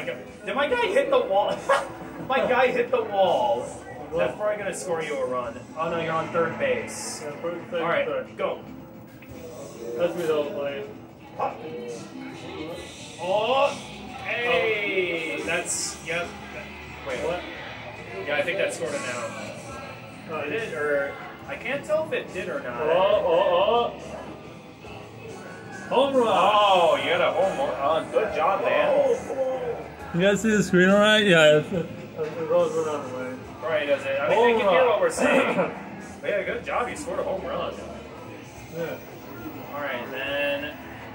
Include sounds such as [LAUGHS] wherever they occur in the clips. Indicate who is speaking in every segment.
Speaker 1: my guy? Did my guy hit the wall? [LAUGHS] my guy hit the wall. That's probably gonna score you a run. Oh no, you're on third base.
Speaker 2: Yeah, first, second,
Speaker 1: All right,
Speaker 2: third.
Speaker 1: go.
Speaker 2: That's me double play.
Speaker 1: Pop. Oh, hey, that's yep. Wait, what? Yeah, I think that scored it now.
Speaker 2: Oh,
Speaker 1: It did, or I can't tell if it did or not.
Speaker 2: Oh, oh, oh. Home run.
Speaker 1: Oh, you got a home run. Oh, good job, man.
Speaker 3: You guys see the screen all right? Yeah. it's-
Speaker 2: the rose went on the way.
Speaker 1: Right, does it? I mean, they can hear what we're saying. [COUGHS] But yeah, good job. You scored a home run.
Speaker 2: Yeah.
Speaker 1: All right, then.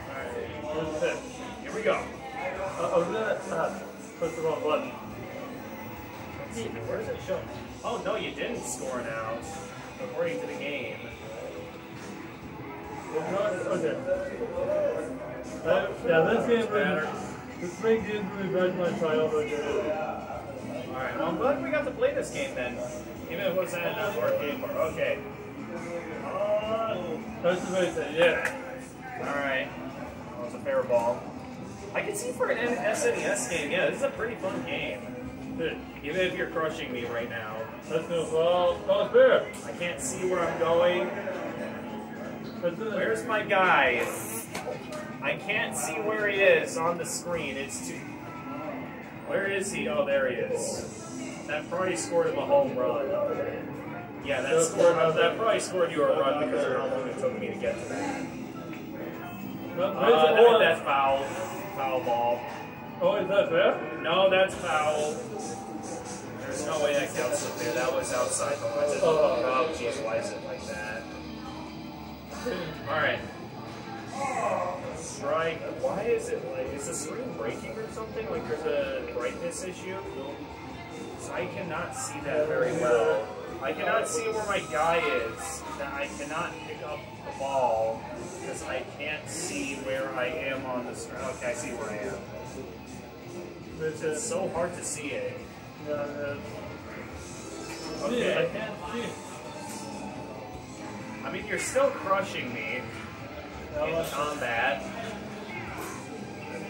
Speaker 1: All right, here we go.
Speaker 2: Uh, I was gonna uh, push the wrong button.
Speaker 1: Let's see, where does it show? Oh no, you didn't score an out according to the game.
Speaker 2: Okay. Uh, yeah, this game this game really back my trial again.
Speaker 1: All right, well, I'm glad we got to play this game then, even if it was at an arcade bar. Okay. Uh,
Speaker 2: That's the way say, yeah.
Speaker 1: all right. That was a fair ball. I can see for an SNES game, yeah, this is a pretty fun game. Even if you're crushing me right now.
Speaker 2: that's no. Oh, fair.
Speaker 1: I can't see where I'm going. Where's my guy? I can't see where he is on the screen. It's too. Where is he? Oh, there he is. That probably scored him a home run. Yeah, that scored. That probably scored you a run because of how long it took me to get to that. Uh, that, that's foul. Foul ball.
Speaker 2: Oh, is that fair?
Speaker 1: No, that's foul. There's no way that counts up there. That was outside the limits.
Speaker 2: Oh.
Speaker 1: Oh, jeez, why is it like that? All right. Strike. Why is it like? Is the screen breaking or something? Like there's a brightness issue? So I cannot see that very well. I cannot see where my guy is. That I cannot pick up the ball because I can't see where I am on the screen. Okay, I see where I am. It's
Speaker 2: is,
Speaker 1: so hard to see it. Okay.
Speaker 2: I can't see.
Speaker 1: I mean, you're still crushing me in combat.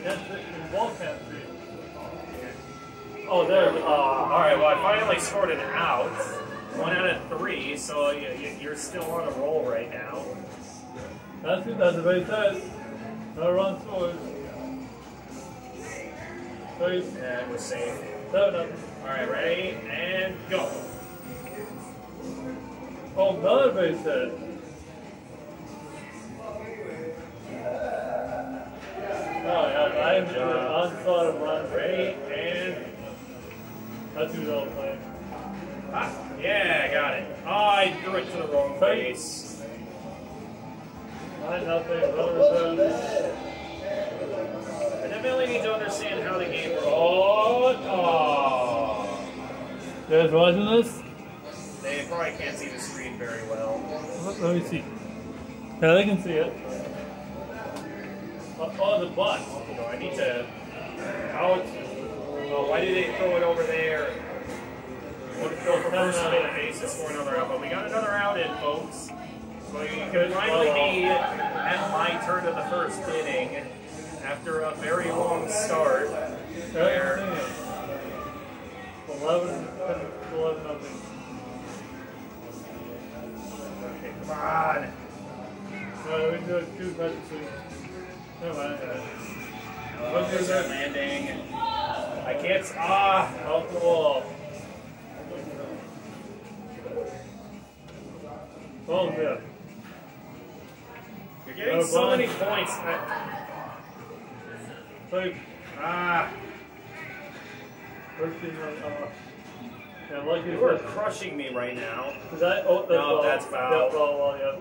Speaker 2: can't see. The ball can't see. Oh, there. we go.
Speaker 1: All right, well, I finally scored an out. One out of three, so you, you're still on a roll right now.
Speaker 2: That's it. That's way it says. No run scores. Three,
Speaker 1: And we're safe.
Speaker 2: seven up.
Speaker 1: All right, ready and go.
Speaker 2: Oh, another base hit. Oh, yeah, I am
Speaker 1: Good
Speaker 2: the
Speaker 1: job.
Speaker 2: onslaught of runs.
Speaker 1: Ready and
Speaker 2: That's who's all playing.
Speaker 1: ah, yeah, I got it. Oh, I threw it to the wrong base.
Speaker 2: Nine nothing. Runners
Speaker 1: I definitely need to understand how the game works. Oh, oh.
Speaker 2: You guys watching this?
Speaker 1: They probably can't see the screen very well.
Speaker 2: Let let me see. Yeah, they can see it. Oh, oh the butt.
Speaker 1: So I need to. Out. Oh, why do they throw it over there? Would have thrown for first base to score another out, but we got another out in, folks. So you can finally be at my turn of the first inning after a very long start. Where
Speaker 2: 11, 11 nothing.
Speaker 1: okay, come on.
Speaker 2: No, we do two touches. Mind.
Speaker 1: Uh, that landing. I can't. Ah,
Speaker 2: Off the wall. Oh, yeah.
Speaker 1: you're getting
Speaker 2: No,
Speaker 1: so many points. I-
Speaker 2: Like,
Speaker 1: Ah,
Speaker 2: 13 on, uh, yeah, lucky
Speaker 1: you are crushing me right now.
Speaker 2: Is that, oh, that's
Speaker 1: No,
Speaker 2: foul.
Speaker 1: that's foul.
Speaker 2: Yeah, foul, well, yeah.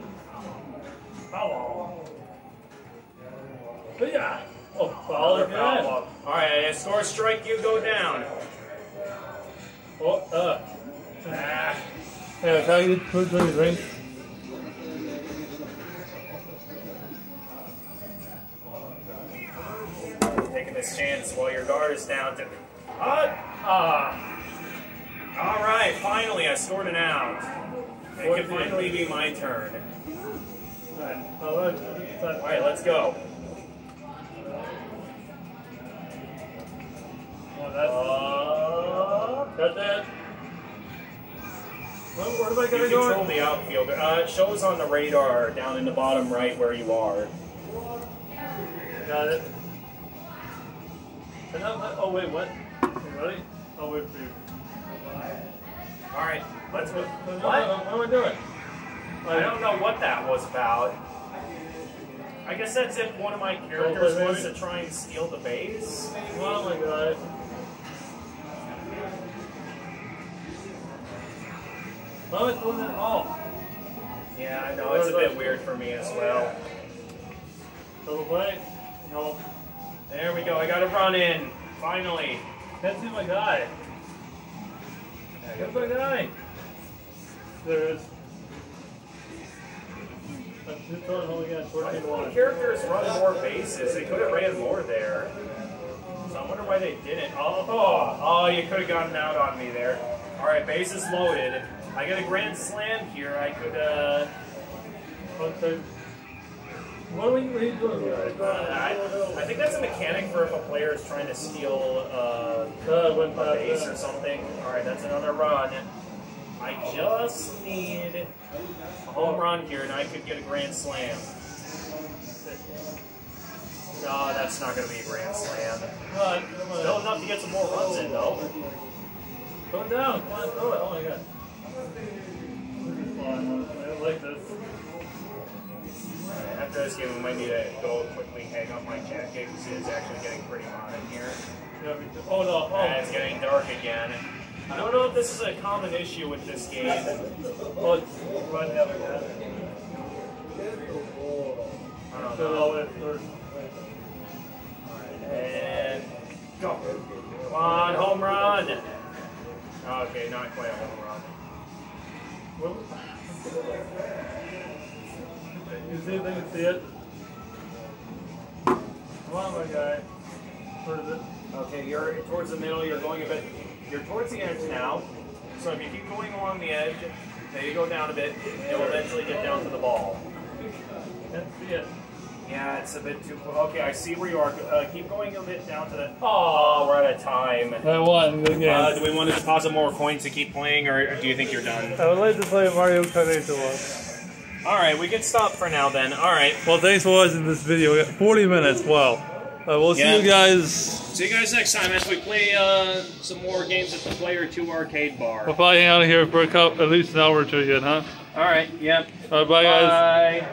Speaker 1: Foul.
Speaker 2: But yeah. Oh, foul again.
Speaker 1: All right, I score a strike, you go down.
Speaker 2: Oh, uh.
Speaker 1: Ah,
Speaker 2: Yeah, try to get put the ring.
Speaker 1: taking this chance while your guard is down to. Ah, ah. All right, finally I scored an out. It can finally be my turn. All right, let's go.
Speaker 2: That's,
Speaker 1: Uh,
Speaker 2: that's it. Where, where am I
Speaker 1: you
Speaker 2: gonna
Speaker 1: control
Speaker 2: go?
Speaker 1: the outfield. Uh, it shows on the radar down in the bottom right where you are.
Speaker 2: Got it. And I'm oh wait, what? You ready? Oh wait for you.
Speaker 1: All right, let's move.
Speaker 2: What?
Speaker 1: What?
Speaker 2: What am I doing?
Speaker 1: I don't know what that was about. I guess that's if one of my characters wants to try and steal the base.
Speaker 2: Oh my god. Why am I doing all?
Speaker 1: Yeah, I know it's a bit weird for me as well.
Speaker 2: Double play? No.
Speaker 1: There we go. I got a run in. Finally.
Speaker 2: Can't see my guy. Where's my guy? There it is. I'm two throwing home again,
Speaker 1: Why
Speaker 2: 14
Speaker 1: did the
Speaker 2: 1.
Speaker 1: characters run more bases? They could have ran more there. So I wonder why they didn't. Oh, oh, oh you could have gotten out on me there. All right, bases loaded. I got a grand slam here. I could, uh,
Speaker 2: Okay. What are we, what are you doing
Speaker 1: uh. I, I think that's a mechanic for if a player is trying to steal uh,
Speaker 2: Uh,
Speaker 1: a base
Speaker 2: that.
Speaker 1: or something. All right, that's another run. I just need a home run here, and I could get a grand slam. No, that's not going to be a grand slam.
Speaker 2: Come come on.
Speaker 1: Still enough to get some more runs in, though.
Speaker 2: Go down. Come on, throw it. Oh my god. Is. I like this.
Speaker 1: After this game, I might need to go quickly hang up my jacket because it's actually getting pretty hot in here.
Speaker 2: Oh no. Oh.
Speaker 1: And it's getting dark again. I don't know if this is a common issue with this game. [LAUGHS]
Speaker 2: Oh, right the other guy.
Speaker 1: I don't know. And go. Come on, home run. Okay, not quite a home run.
Speaker 2: You see they can see it? Come on, my guy. Where is it?
Speaker 1: Okay, you're towards the middle. You're going a bit. You're towards the edge now. So if you keep going along the edge, then you go down a bit. You'll eventually get down to the ball.
Speaker 2: See it.
Speaker 1: Yeah, it's a bit too close. Okay, I see where you are. Uh, keep going a bit down to the. Oh, we're out of time.
Speaker 3: I won.
Speaker 1: Uh, do we want to deposit more coins to keep playing, or do you think you're done?
Speaker 3: I would like to play Mario Kart 8 one.
Speaker 1: All right, we can stop for now then. All right.
Speaker 3: Well, thanks for watching this video. We got 40 minutes. Wow. Uh, we'll see
Speaker 1: Yeah.
Speaker 3: you guys.
Speaker 1: See you guys next time as we play uh, some more games at the Player 2 arcade bar.
Speaker 3: We'll probably hang out here for a couple, at least an hour or two again, huh?
Speaker 1: All right, yep.
Speaker 3: All right, bye, guys.
Speaker 1: Bye.